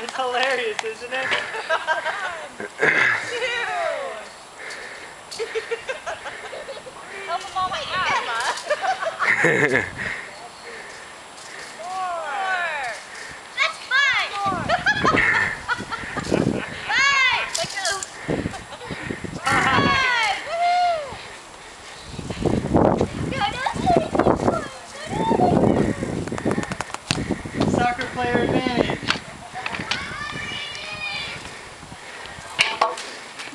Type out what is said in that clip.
It's hilarious, isn't it? Help them all my Emma. Soccer player advantage.